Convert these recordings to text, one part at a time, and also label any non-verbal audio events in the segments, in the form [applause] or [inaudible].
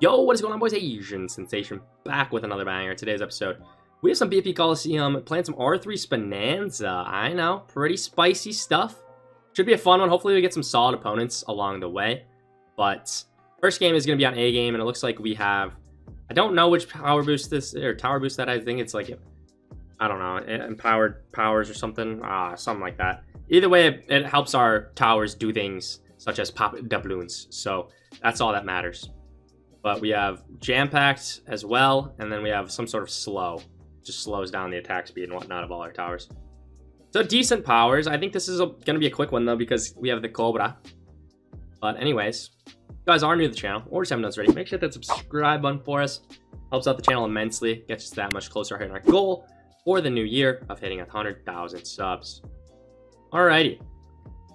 Yo, what is going on, boys? Asian Sensation back with another banger. Today's episode, we have some BFB Coliseum, playing some R3 Spinanza. I know, pretty spicy stuff. Should be a fun one. Hopefully, we get some solid opponents along the way. But first game is going to be on A game, and it looks like we have. I don't know which power boost this or tower boost that I think it's like, I don't know, empowered powers or something, ah, something like that. Either way, it, it helps our towers do things such as pop doubloons. So that's all that matters. But we have jam-packed as well, and then we have some sort of slow. Just slows down the attack speed and whatnot of all our towers. So decent powers. I think this is going to be a quick one, though, because we have the Cobra. But anyways, you guys are new to the channel, or just haven't done already, make sure that subscribe button for us. Helps out the channel immensely. Gets us that much closer hitting our goal for the new year of hitting 100,000 subs. Alrighty.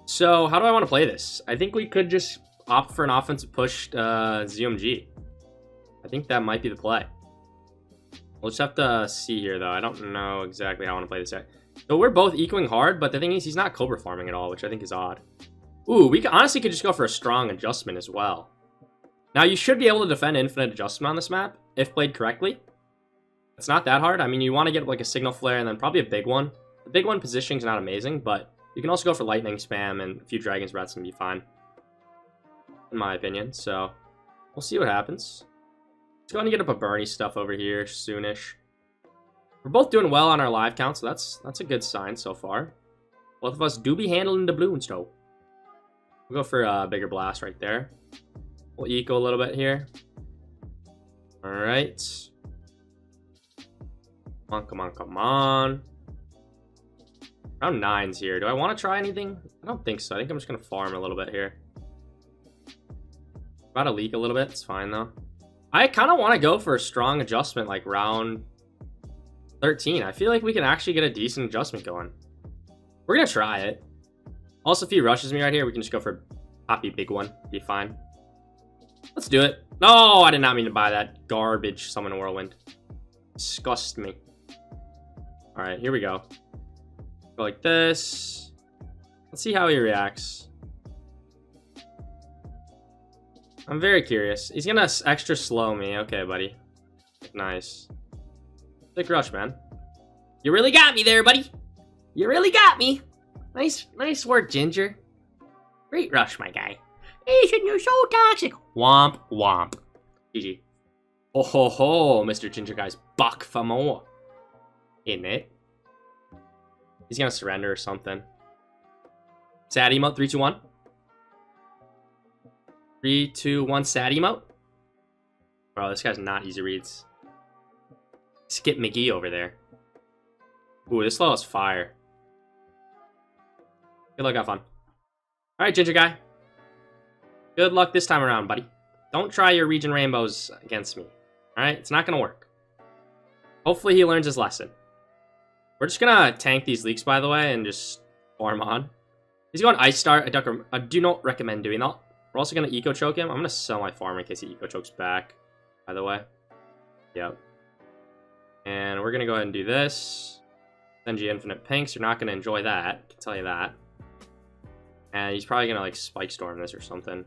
So, how do I want to play this? I think we could just opt for an offensive push uh, ZMG. I think that might be the play. We'll just have to see here, though. I don't know exactly how I want to play this yet. So we're both ecoing hard, but the thing is, he's not Cobra farming at all, which I think is odd. Ooh, we honestly could just go for a strong adjustment as well. Now, you should be able to defend infinite adjustment on this map, if played correctly. It's not that hard. I mean, you want to get like a signal flare and then probably a big one. The big one positioning is not amazing, but you can also go for lightning spam and a few dragon's breaths and be fine. In my opinion, so we'll see what happens. Let's go ahead and get up a Bernie stuff over here soonish. We're both doing well on our live count, so that's that's a good sign so far. Both of us do be handling the bloons, though. We'll go for a bigger blast right there. We'll eco a little bit here. All right. Come on, come on, come on. Round nine's here. Do I want to try anything? I don't think so. I think I'm just going to farm a little bit here. About to leak a little bit. It's fine, though. I kind of want to go for a strong adjustment like round 13. I feel like we can actually get a decent adjustment going. We're going to try it. Also, if he rushes me right here, we can just go for a Poppy Big One. Be fine. Let's do it. No, I did not mean to buy that garbage Summon Whirlwind. Disgust me. Alright, here we go. Go like this. Let's see how he reacts. I'm very curious. He's gonna extra slow me. Okay, buddy. Nice. Big rush, man. You really got me there, buddy. You really got me. Nice, nice work, Ginger. Great rush, my guy. Asian, you're so toxic. Womp, womp. GG. Oh ho ho, Mr. Ginger Guy's buck for more. In it. He's gonna surrender or something. Sad emote, 3, 2, 1. Three, two, one, sad emote. Bro, this guy's not easy reads. Skip McGee over there. Ooh, this level is fire. Good luck, have fun. Alright, Ginger Guy. Good luck this time around, buddy. Don't try your regen rainbows against me. Alright, it's not gonna work. Hopefully he learns his lesson. We're just gonna tank these leaks, by the way, and just farm on. He's going Ice Star. I do not recommend doing that. We're also going to Eco Choke him. I'm going to sell my farm in case he Eco Chokes back, by the way. Yep. And we're going to go ahead and do this. Send you Infinite Pinks. You're not going to enjoy that. I can tell you that. And he's probably going to, like, Spike Storm this or something.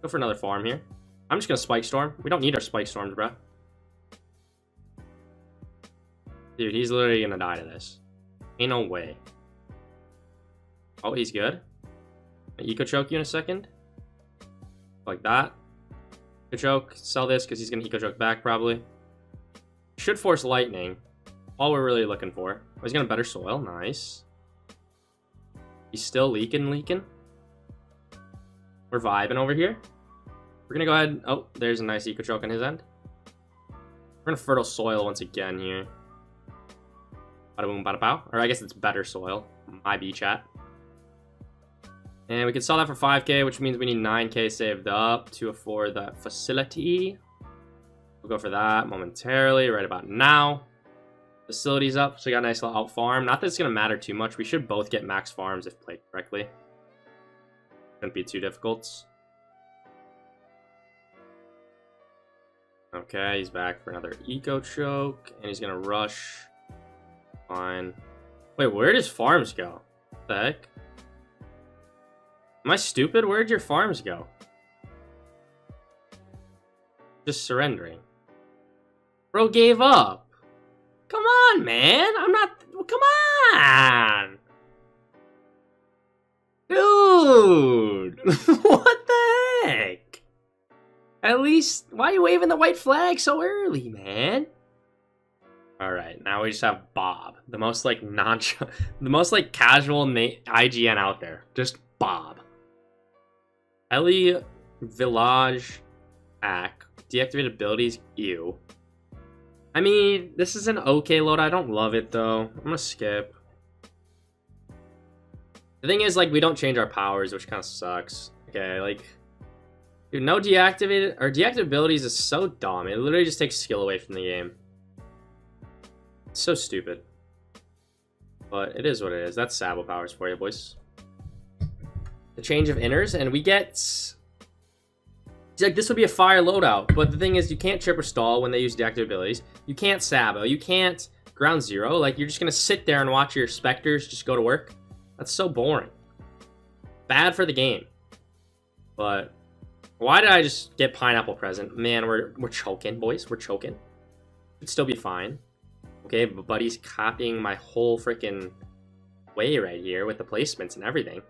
Go for another farm here. I'm just going to Spike Storm. We don't need our Spike Storms, bro. Dude, he's literally going to die to this. Ain't no way. Oh, he's good. Eco choke you in a second. Like that. Eco choke. Sell this because he's going to eco choke back probably. Should force lightning. All we're really looking for. Oh, he's going to better soil. Nice. He's still leaking, leaking. We're vibing over here. We're going to go ahead. Oh, there's a nice eco choke on his end. We're going to fertile soil once again here. Bada boom, bada pow. Or I guess it's better soil. My B chat. And we can sell that for 5k, which means we need 9k saved up to afford that facility. We'll go for that momentarily, right about now. Facility's up, so we got a nice little out farm. Not that it's going to matter too much. We should both get max farms if played correctly. Shouldn't be too difficult. Okay, he's back for another eco choke, and he's going to rush. Fine. Wait, where does farms go? What the heck? Am I stupid? Where'd your farms go? Just surrendering. Bro gave up. Come on, man. I'm not... Come on! Dude! [laughs] what the heck? At least, why are you waving the white flag so early, man? Alright, now we just have Bob. The most, like, [laughs] non The most, like, casual IGN out there. Just Bob. Ellie Village Ack. Deactivated abilities, ew. I mean, this is an okay load. I don't love it, though. I'm gonna skip. The thing is, like, we don't change our powers, which kind of sucks. Okay, like... Dude, no deactivated... Or deactivated abilities is so dumb. It literally just takes skill away from the game. It's so stupid. But it is what it is. That's Sabo powers for you, boys. The change of inners, and we get... Like, this would be a fire loadout, but the thing is, you can't trip or stall when they use deactivated abilities. You can't Sabo. You can't ground zero. Like, you're just gonna sit there and watch your Spectres just go to work. That's so boring. Bad for the game. But why did I just get pineapple present? Man, we're we're choking, boys. We're choking. It'd still be fine. Okay, but Buddy's copying my whole freaking way right here with the placements and everything.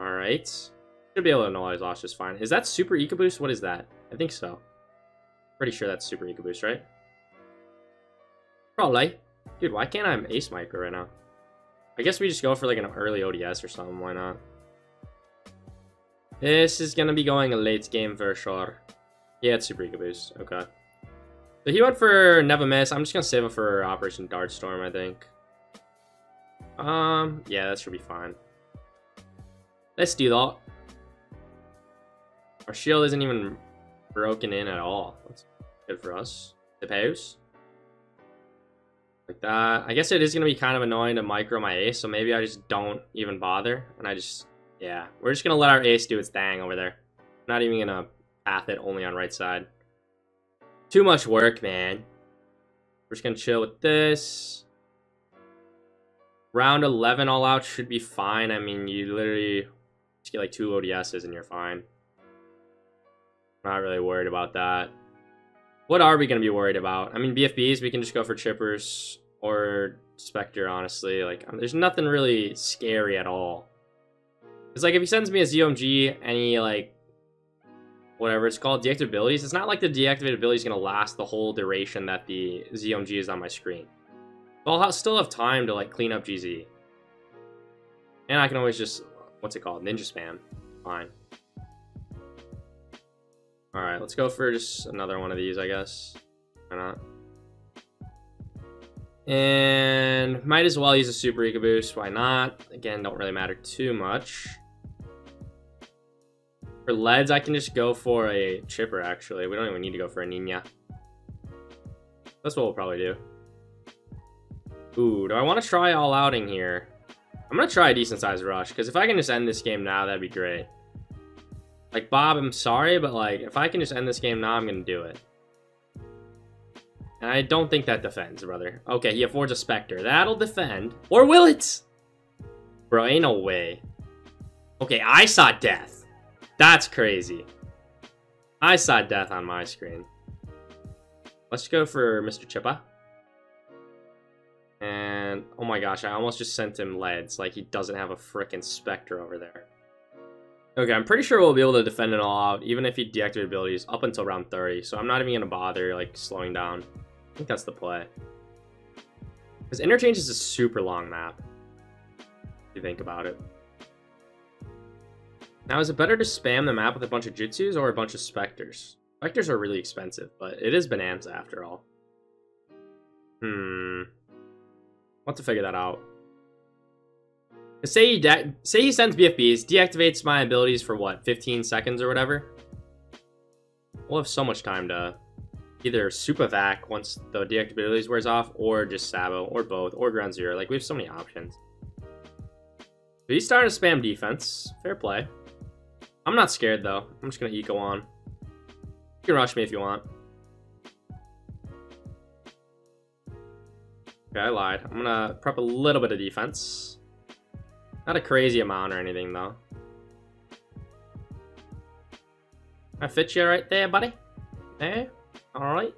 Alright. Should be able to I lost just fine. Is that super eco boost? What is that? I think so. Pretty sure that's super eco boost, right? Probably. Dude, why can't I ace micro right now? I guess we just go for like an early ODS or something. Why not? This is gonna be going a late game for sure. Yeah, it's Super Eco Boost. Okay. So he went for Never Miss. I'm just gonna save it for Operation Dartstorm, I think. Um, yeah, that should be fine. Let's do that. Our shield isn't even broken in at all. That's good for us. The Paus. Like that. I guess it is going to be kind of annoying to micro my ace, so maybe I just don't even bother. And I just, yeah. We're just going to let our ace do its thing over there. Not even going to path it only on right side. Too much work, man. We're just going to chill with this. Round 11 all out should be fine. I mean, you literally just get like two ODSs and you're fine. Not really worried about that. What are we going to be worried about? I mean, BFBs, we can just go for chippers or Spectre, honestly. Like, um, there's nothing really scary at all. It's like, if he sends me a ZOMG any like, whatever it's called, deactivated abilities, it's not like the deactivated ability is going to last the whole duration that the ZOMG is on my screen. I'll still have time to, like, clean up GZ. And I can always just, what's it called, ninja spam. Fine. Alright, let's go for just another one of these, I guess. Why not? And might as well use a Super Eco Boost. Why not? Again, don't really matter too much. For leads, I can just go for a chipper, actually. We don't even need to go for a Nina. That's what we'll probably do. Ooh, do I want to try all outing here? I'm to try a decent sized rush, because if I can just end this game now, that'd be great. Like, Bob, I'm sorry, but, like, if I can just end this game now, I'm to do it. And I don't think that defends, brother. Okay, he affords a Spectre. That'll defend. Or will it? Bro, ain't no way. Okay, I saw death. That's crazy. I saw death on my screen. Let's go for Mr. Chippa. And, oh my gosh, I almost just sent him leads. Like, he doesn't have a freaking Spectre over there. Okay, I'm pretty sure we'll be able to defend it all out, even if he deactivated abilities, up until round 30. So I'm not even going to bother, like, slowing down. I think that's the play. Because Interchange is a super long map, if you think about it. Now, is it better to spam the map with a bunch of Jutsus or a bunch of Spectres? Spectres are really expensive, but it is Bonanza after all. Hmm. I'll to figure that out. Say he, say he sends BFBs, deactivates my abilities for what, 15 seconds or whatever? We'll have so much time to either super vac once the deactivabilities wears off, or just Sabo, or both, or ground zero. Like, we have so many options. So he's starting to spam defense. Fair play. I'm not scared, though. I'm just going to eco on. You can rush me if you want. Okay, I lied. I'm to prep a little bit of defense. Not a crazy amount or anything, though. I fit you right there, buddy. Hey, alright.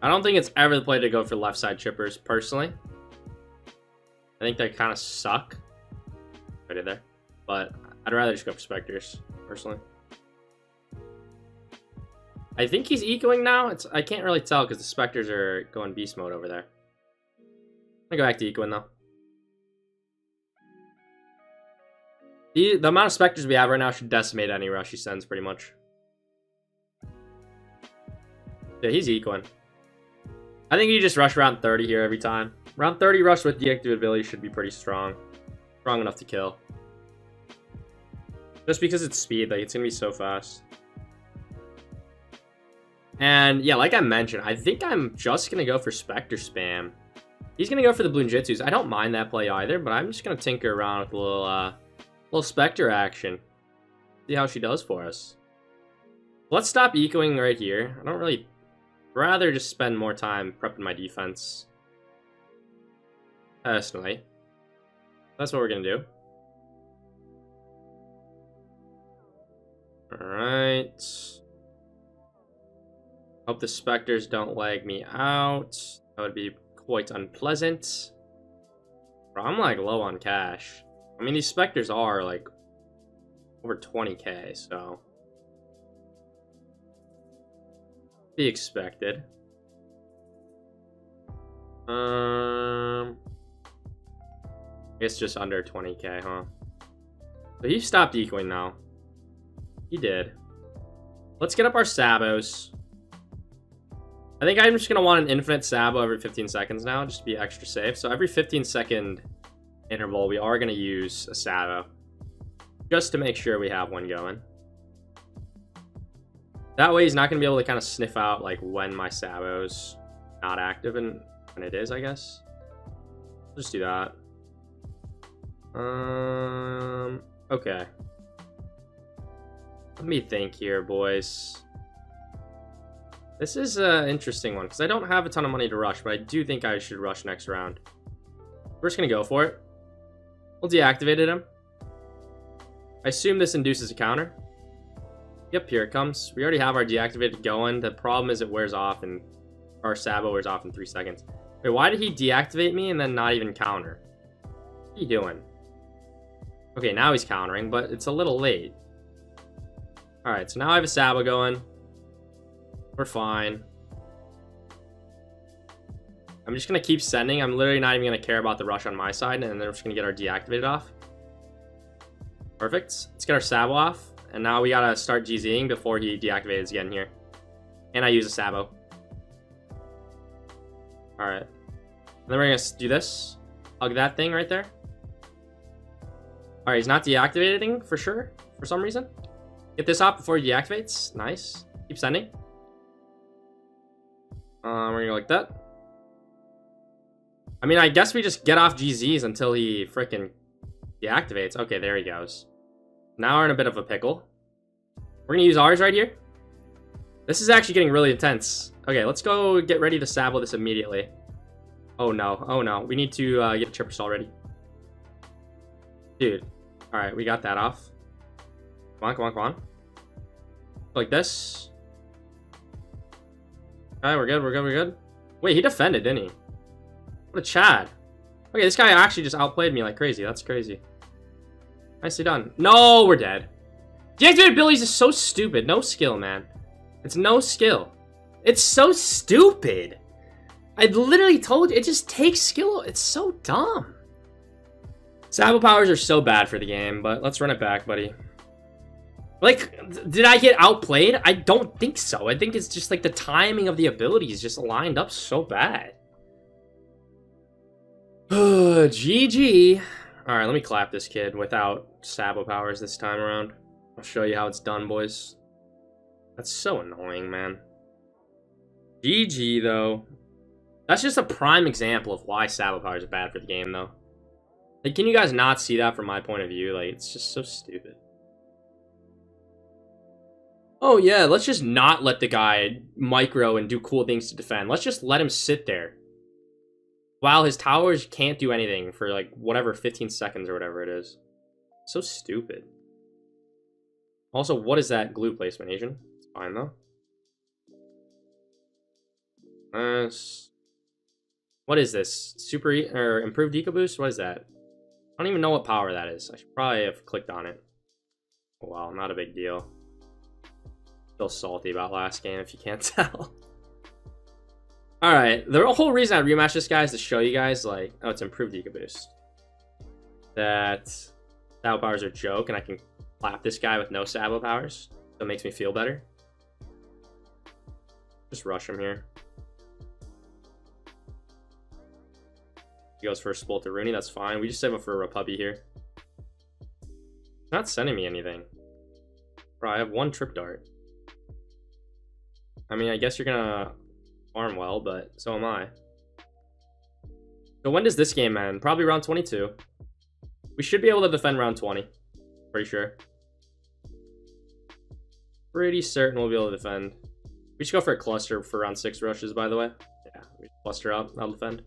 I don't think it's ever the play to go for left side chippers, personally. I think they kind of suck. Right there. But I'd rather just go for Spectres, personally. I think he's ecoing now. It's I can't really tell because the Spectres are going beast mode over there. I'm go back to ecoing though. The, the amount of Spectres we have right now should decimate any rush he sends pretty much. Yeah, he's ecoing. I think you just rush around 30 here every time. Round 30 rush with deactivated ability should be pretty strong. Strong enough to kill. Just because it's speed, like it's gonna be so fast. And yeah, like I mentioned, I think I'm just gonna go for Spectre spam. He's gonna go for the Bloonjitsus. I don't mind that play either, but I'm just gonna tinker around with a little uh little Spectre action. See how she does for us. Let's stop ecoing right here. I don't really rather just spend more time prepping my defense. Personally. That's what we're gonna do. Alright. Hope the specters don't lag me out. That would be quite unpleasant. Bro, I'm like low on cash. I mean, these specters are like over 20k, so. Be expected. Um, I guess just under 20k, huh? So he stopped ecoing now. He did. Let's get up our Sabos. I think I'm just going to want an infinite Sabo every 15 seconds now, just to be extra safe. So every 15 second interval, we are going to use a Sabo. Just to make sure we have one going. That way he's not going to be able to kind of sniff out like when my Sabo's not active and when it is, I guess. Just do that. Um, okay. Let me think here, boys. This is an interesting one, because I don't have a ton of money to rush, but I do think I should rush next round. We're just going to go for it. We'll deactivate him. I assume this induces a counter. Yep, here it comes. We already have our deactivated going. The problem is it wears off and our Sabo wears off in three seconds. Wait, why did he deactivate me and then not even counter? What are you doing? Okay, now he's countering, but it's a little late. Alright, so now I have a Sabo going. We're fine. I'm just going to keep sending. I'm literally not even going to care about the rush on my side, and then we're just going to get our deactivated off. Perfect. Let's get our Sabo off. And now we got to start GZing before he deactivates again here. And I use a Sabo. Alright. And then we're going to do this. Hug that thing right there. Alright, he's not deactivating for sure, for some reason. Get this off before he deactivates. Nice. Keep sending. Um, we're gonna go like that. I mean, I guess we just get off GZs until he freaking deactivates. Okay, there he goes. Now we're in a bit of a pickle. We're gonna use ours right here. This is actually getting really intense. Okay, let's go get ready to sabo this immediately. Oh no, oh no. We need to uh, get chipper stall ready. Dude. Alright, we got that off. Come on, come on, come on. Like this. Alright, we're good, we're good, we're good. Wait, he defended, didn't he? What a Chad. Okay, this guy actually just outplayed me like crazy. That's crazy. Nicely done. No, we're dead. Deactivated abilities is so stupid. No skill, man. It's no skill. It's so stupid. I literally told you, it just takes skill. It's so dumb. Sabo powers are so bad for the game, but let's run it back, buddy. Like, did I get outplayed? I don't think so. I think it's just like the timing of the abilities just lined up so bad. [sighs] GG. Alright, let me clap this kid without Sabo powers this time around. I'll show you how it's done, boys. That's so annoying, man. GG, though. That's just a prime example of why Sabo powers are bad for the game, though. Like, can you guys not see that from my point of view? Like, it's just so stupid. Oh, yeah, let's just not let the guy micro and do cool things to defend. Let's just let him sit there. While his towers can't do anything for, like, whatever, 15 seconds or whatever it is. So stupid. Also, what is that glue placement, Asian? It's fine, though. What is this? Super or improved eco boost? What is that? I don't even know what power that is. I should probably have clicked on it. Oh, wow, not a big deal. Still salty about last game if you can't [laughs] tell. Alright, the whole reason I rematch this guy is to show you guys, like, oh, it's improved eco boost. That Sabo powers are a joke, and I can clap this guy with no Sabo powers. So it makes me feel better. Just rush him here. He goes for a Spolter that's fine. We just save him for a Repubby here. not sending me anything. Bro, I have one Trip Dart. I mean, I guess you're gonna farm well, but so am I. So when does this game end? Probably round 22. We should be able to defend round 20. Pretty sure. Pretty certain we'll be able to defend. We should go for a cluster for round 6 rushes, by the way. Yeah, we cluster up, I'll defend.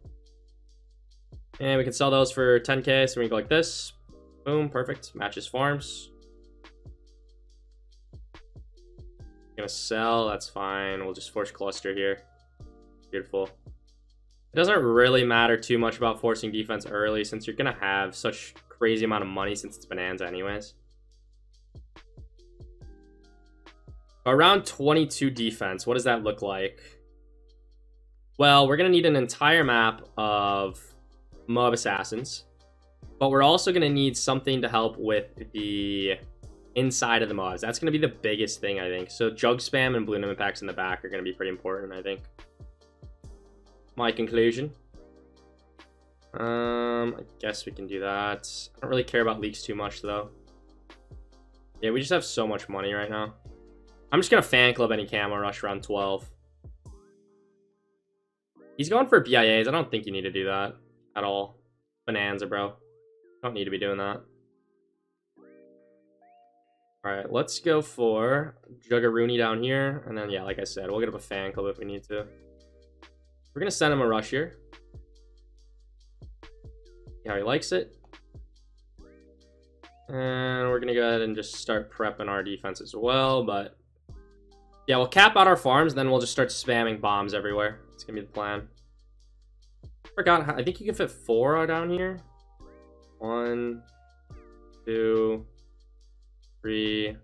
And we can sell those for 10k, so we can go like this. Boom, perfect. Matches farms. Gonna sell, that's fine. We'll just force cluster here. Beautiful. It doesn't really matter too much about forcing defense early since you're gonna have such crazy amount of money since it's Bonanza anyways. Around 22 defense, what does that look like? Well, we're gonna need an entire map of Moab Assassins. But we're also to need something to help with the inside of the mobs. That's going to be the biggest thing, I think. So Jug Spam and Bloon Impacts in the back are going to be pretty important, I think. My conclusion. Um, I guess we can do that. I don't really care about leaks too much, though. Yeah, we just have so much money right now. I'm just going to fan club any camo rush around 12. He's going for BIAs. I don't think you need to do that at all. Bonanza, bro. Don't need to be doing that. Alright, let's go for Juggaroony down here. And then, yeah, like I said, we'll get up a fan club if we need to. We're going to send him a rush here. See how he likes it. And we're going to go ahead and just start prepping our defense as well. But, yeah, we'll cap out our farms, then we'll just start spamming bombs everywhere. It's going to be the plan forgot I think you can fit four down here. One, two, three.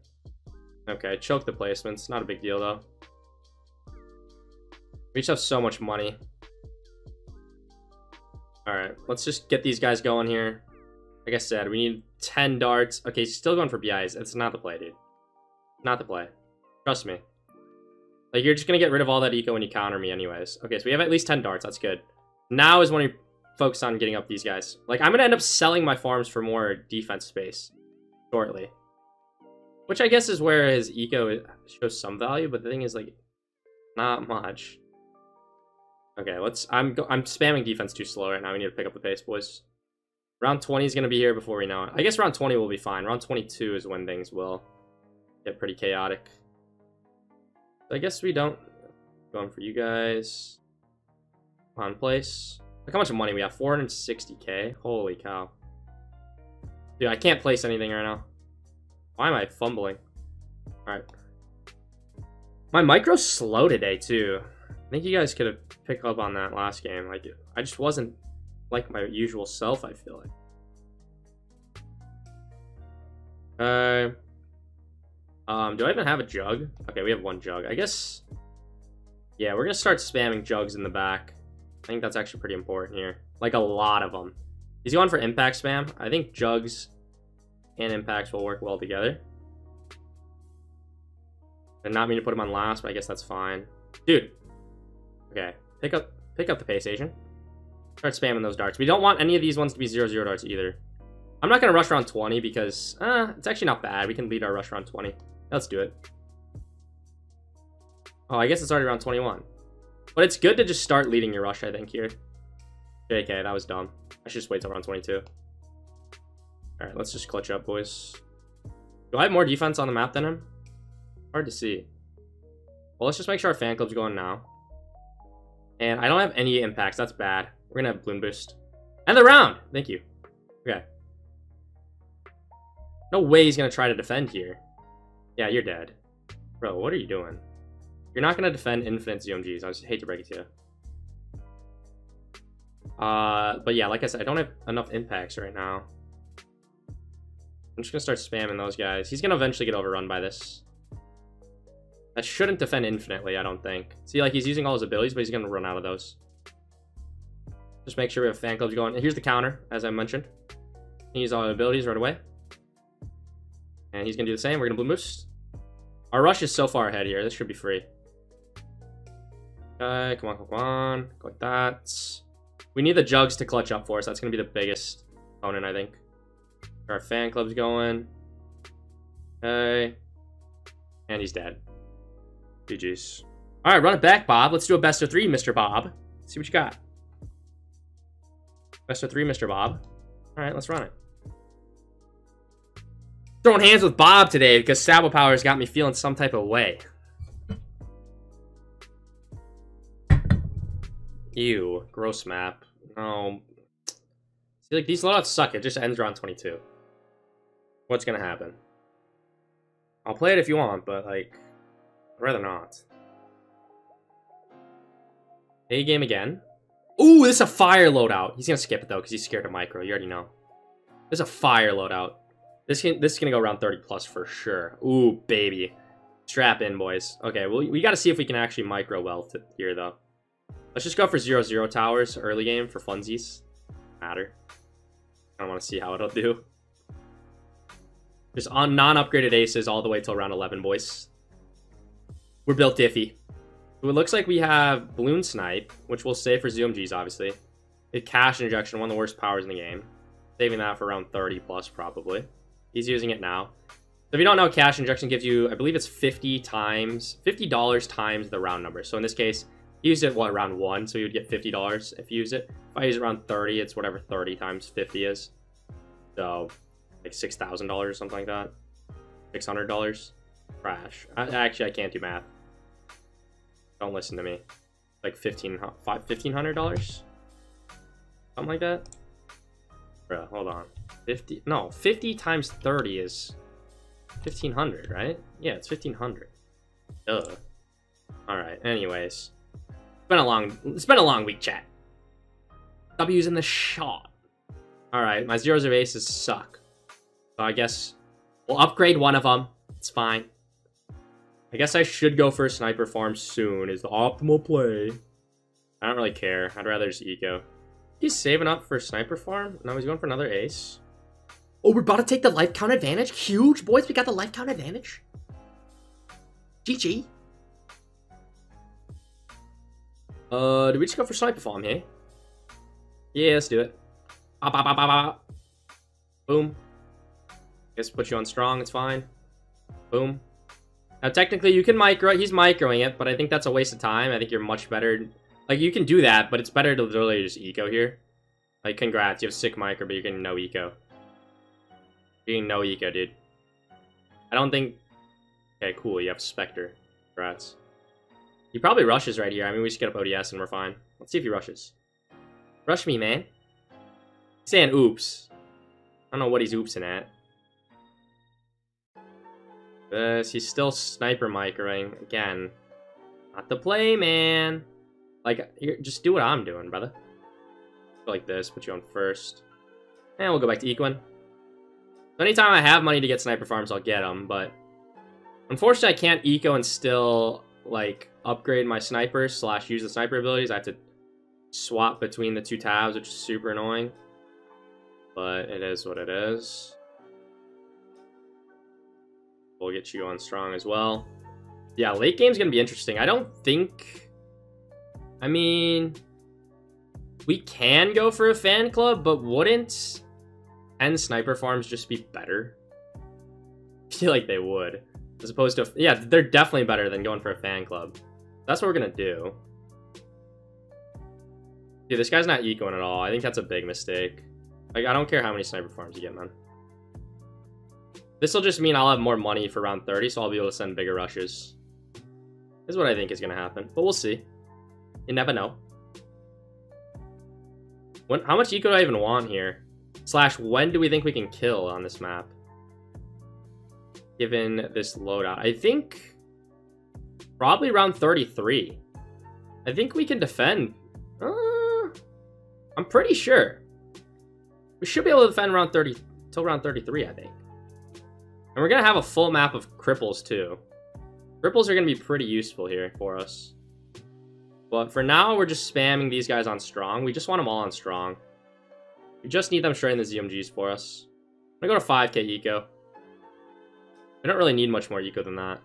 Okay, choke the placements. Not a big deal, though. We just have so much money. Alright, let's just get these guys going here. Like I said, we need 10 darts. Okay, still going for BIs. It's not the play, dude. Not the play. Trust me. Like, you're just gonna get rid of all that eco when you counter me anyways. Okay, so we have at least 10 darts. That's good. Now is when we focus on getting up these guys. Like, I'm going to end up selling my farms for more defense space shortly. Which I guess is where his eco shows some value, but the thing is, like, not much. Okay, let's... I'm I'm spamming defense too slow right now. We need to pick up the pace, boys. Round 20 is going to be here before we know it. I guess round 20 will be fine. Round 22 is when things will get pretty chaotic. I guess we don't... Going for you guys on place. Look how much money we have. 460k. Holy cow. Dude, I can't place anything right now. Why am I fumbling? Alright. My micro's slow today, too. I think you guys could have picked up on that last game. Like, I just wasn't like my usual self, I feel like. Uh, um, do I even have a jug? Okay, we have one jug. I guess, yeah, we're gonna start spamming jugs in the back. I think that's actually pretty important here. Like a lot of them. He's going for impact spam. I think jugs and impacts will work well together. And not mean to put him on last, but I guess that's fine. Dude. Okay. Pick up pick up the pace Asian. Start spamming those darts. We don't want any of these ones to be 0 0 darts either. I'm not gonna rush around 20 because uh, it's actually not bad. We can lead our rush around 20. Let's do it. Oh, I guess it's already around 21. But it's good to just start leading your rush, I think, here. JK, that was dumb. I should just wait till around 22. Alright, let's just clutch up, boys. Do I have more defense on the map than him? Hard to see. Well, let's just make sure our fan club's going now. And I don't have any impacts. That's bad. We're going to have Bloon Boost. And the round! Thank you. Okay. No way he's going to try to defend here. Yeah, you're dead. Bro, what are you doing? You're not going to defend infinite ZOMGs. I just hate to break it to you. Uh, but yeah, like I said, I don't have enough impacts right now. I'm just to start spamming those guys. He's to eventually get overrun by this. That shouldn't defend infinitely, I don't think. See, like, he's using all his abilities, but he's to run out of those. Just make sure we have fan clubs going. Here's the counter, as I mentioned. Use all his abilities right away. And he's to do the same. We're to Bloon Boost. Our rush is so far ahead here. This should be free. Okay, come on, come on. Go like that. We need the jugs to clutch up for us. That's to be the biggest opponent, I think. Our fan club's going. Okay. And he's dead. GG's. All right, run it back, Bob. Let's do a best of three, Mr. Bob. Let's see what you got. Best of three, Mr. Bob. All right, let's run it. Throwing hands with Bob today because Sabo Power's got me feeling some type of way. Ew, gross map. No. See, like, these loadouts suck. It just ends around 22. What's gonna happen? I'll play it if you want, but, like, I'd rather not. A game again. Ooh, this is a fire loadout. He's gonna skip it, though, because he's scared of micro. You already know. This is a fire loadout. This can, this is gonna go around 30 plus for sure. Ooh, baby. Strap in, boys. Okay, well, we gotta see if we can actually micro well here, though. Let's just go for zero zero towers early game for funsies. Matter. I to see how it'll do. Just on non-upgraded aces all the way till round 11, boys. We're built iffy. So it looks like we have Balloon Snipe, which we'll save for ZOMGs, obviously. A Cash Injection, one of the worst powers in the game. Saving that for around 30 plus, probably. He's using it now. So if you don't know, cash injection gives you, I believe it's 50 times, $50 times the round number. So in this case, he used it, what, round 1, so you would get $50 if you use it. If I use it around 30, it's whatever 30 times 50 is. So, like $6,000 or something like that. $600. Crash. I, actually, I can't do math. Don't listen to me. Like $1,500? $1,500? Something like that? Bro, hold on. 50, no, 50 times 30 is 1500, right? Yeah, it's 1500. Duh. Alright, anyways. It's been a long, it's been a long week, chat. W's in the shot. Alright, my zeros of aces suck. So I guess we'll upgrade one of them. It's fine. I guess I should go for a sniper farm soon is the optimal play. I don't really care. I'd rather just eco. He's saving up for sniper farm. Now he's going for another ace. Oh, we're about to take the life count advantage. Huge, boys. We got the life count advantage. GG. Uh, do we just go for sniper farm here? Yeah, let's do it. Bop, bop, bop, Boom. Guess put you on strong, it's fine. Boom. Now, technically, you can micro He's microing it, but I think that's a waste of time. I think you're much better like, you can do that, but it's better to literally just eco here. Like, congrats, you have sick micro, but you're getting no eco. You're getting no eco, dude. I don't think... Okay, cool, you have Spectre. Congrats. He probably rushes right here. I mean, we just get up ODS and we're fine. Let's see if he rushes. Rush me, man. He's saying oops. I don't know what he's oopsing at. This, he's still sniper microing. Again. Not the play, man. Like, here, just do what I'm doing, brother. Like this, put you on first. And we'll go back to Equin. So anytime I have money to get sniper farms, I'll get them, but... Unfortunately, I can't eco and still, like, upgrade my sniper slash use the sniper abilities. I have to swap between the two tabs, which is super annoying. But it is what it is. We'll get you on strong as well. Yeah, late game's gonna be interesting. I don't think I mean, we can go for a fan club, but wouldn't And sniper farms just be better? [laughs] I feel like they would. As opposed to, yeah, they're definitely better than going for a fan club. That's what we're gonna do. Dude, this guy's not ecoing at all. I think that's a big mistake. Like, I don't care how many sniper farms you get, man. This will just mean I'll have more money for round 30, so I'll be able to send bigger rushes. Is what I think is going to happen, but we'll see. You never know. When, how much eco do I even want here? Slash, when do we think we can kill on this map? given this loadout? I think probably around 33. I think we can defend. Uh, I'm pretty sure. We should be able to defend around 30 till around 33, I think. And we're gonna have a full map of cripples too. Cripples are gonna be pretty useful here for us. But for now, we're just spamming these guys on strong. We just want them all on strong. We just need them straight in the ZMGs for us. I'm gonna go to 5k eco. I don't really need much more eco than that.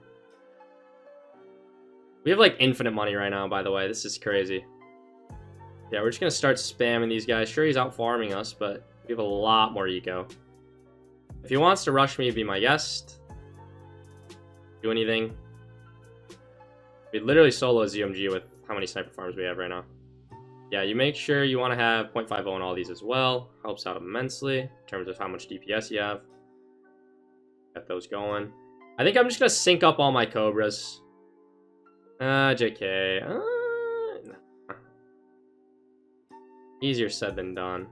We have like infinite money right now, by the way. This is crazy. Yeah, we're just gonna start spamming these guys. Sure, he's out farming us, but we have a lot more eco. If he wants to rush me, be my guest. Do anything. We literally solo ZMG with how many sniper farms we have right now. Yeah, you make sure you want to have 0.50 on all these as well. Helps out immensely in terms of how much DPS you have. Get those going. I think I'm just going to sync up all my Cobras. Uh, JK. Uh, easier said than done.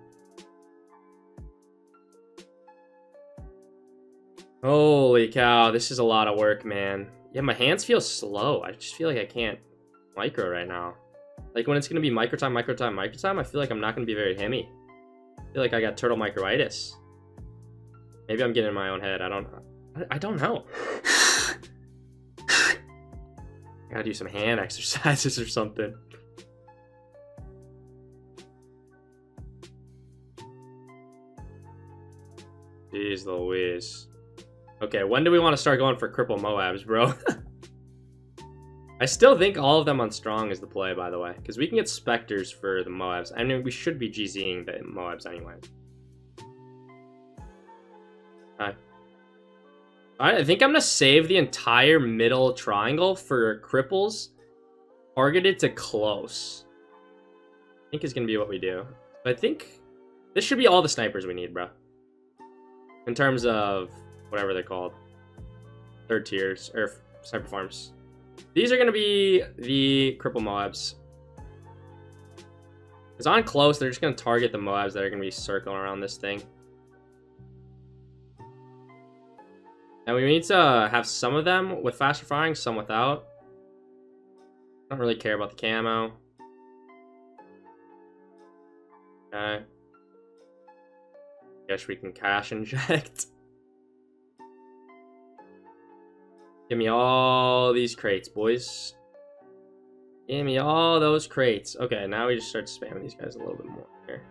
Holy cow, this is a lot of work, man. Yeah, my hands feel slow. I just feel like I can't micro right now. Like when it's gonna be micro time, micro time, micro time, I feel like I'm not gonna be very hemi. I feel like I got turtle microitis. Maybe I'm getting in my own head. I don't I, I don't know. I [sighs] gotta do some hand [laughs] exercises or something. Jeez Louise. Okay, when do we want to start going for cripple Moabs, bro? [laughs] I still think all of them on strong is the play, by the way, because we can get specters for the Moabs. I mean, we should be GZing the Moabs anyway. Alright. I think I'm gonna save the entire middle triangle for cripples targeted to close. I think is gonna be what we do. I think this should be all the snipers we need, bro. In terms of whatever they're called. Third tiers, or sniper farms. These are going to be the cripple Moabs. Because on close, they're just going to target the Moabs that are going to be circling around this thing. And we need to have some of them with faster firing, some without. I don't really care about the camo. Okay. Guess we can cash inject. [laughs] Give me all these crates, boys. Give me all those crates. Okay, now we just start spamming these guys a little bit more here.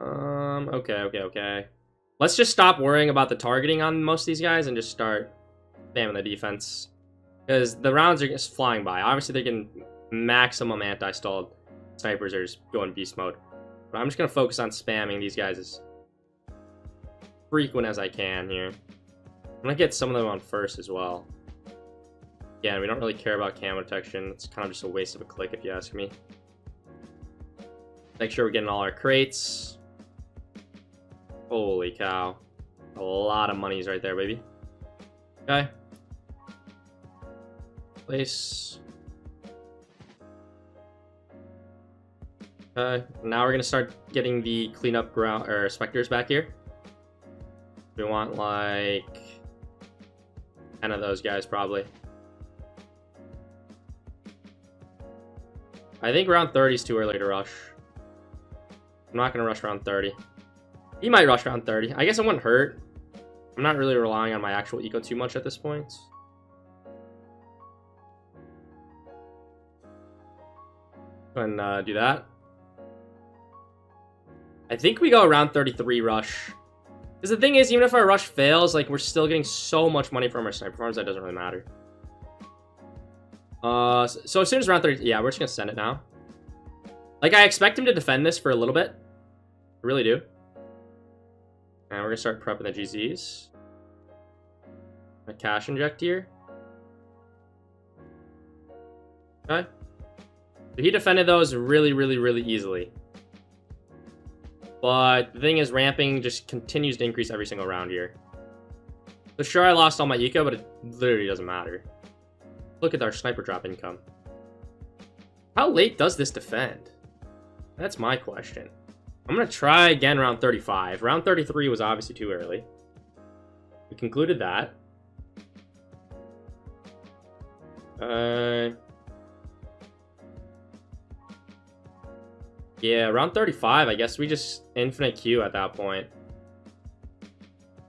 Um, okay, okay, okay. Let's just stop worrying about the targeting on most of these guys and just start spamming the defense. Because the rounds are just flying by. Obviously, they can maximum anti-stalled. Snipers are just going beast mode. But I'm just going to focus on spamming these guys as frequent as I can here. I'm gonna get some of them on first as well. Again, we don't really care about camo detection. It's kind of just a waste of a click if you ask me. Make sure we're getting all our crates. Holy cow. A lot of monies right there, baby. Okay. Place. Okay, now we're gonna start getting the cleanup ground or specters back here. We want like 10 of those guys, probably. I think round 30 is too early to rush. I'm not going to rush round 30. He might rush round 30. I guess it wouldn't hurt. I'm not really relying on my actual eco too much at this point. And uh, do that. I think we go around 33 rush. Because the thing is, even if our rush fails, like, we're still getting so much money from our sniper farms that doesn't really matter. Uh, so, so as soon as round 30, yeah, we're just gonna send it now. Like, I expect him to defend this for a little bit. I really do. And we're gonna start prepping the GZs. A cash inject here. Okay. He defended those really, really, really easily. But the thing is, ramping just continues to increase every single round here. So sure, I lost all my eco, but it literally doesn't matter. Look at our sniper drop income. How late does this defend? That's my question. I'm going to try again round 35. Round 33 was obviously too early. We concluded that. Uh... Yeah, around 35, I guess we just infinite Q at that point.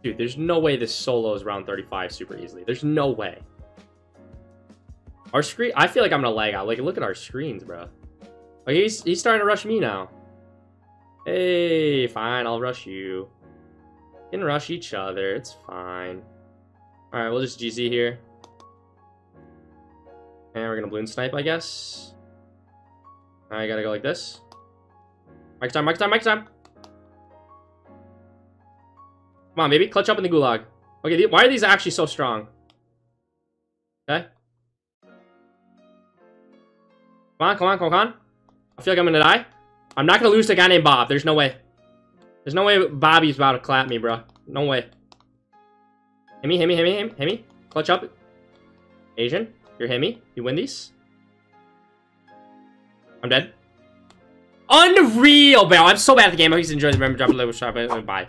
Dude, there's no way this solo is round 35 super easily. There's no way. Our screen, I feel like I'm gonna lag out. Like, look at our screens, bro. Like, he's, he's starting to rush me now. Hey, fine, I'll rush you. We can rush each other, it's fine. Alright, we'll just GZ here. And we're gonna balloon snipe, I guess. I gotta go like this. Mike time, Mike time, Mike time. Come on, baby. Clutch up in the gulag. Okay, why are these actually so strong? Okay. Come on, come on, come on. I feel like I'm gonna die. I'm not gonna lose to a guy named Bob. There's no way. There's no way Bobby's about to clap me, bro. No way. Me, hit me. Hit me. Clutch up. Asian, you're me. You win these. I'm dead. Unreal, bro. I'm so bad at the game. I hope you enjoyed the remember, drop a little shot. Bye.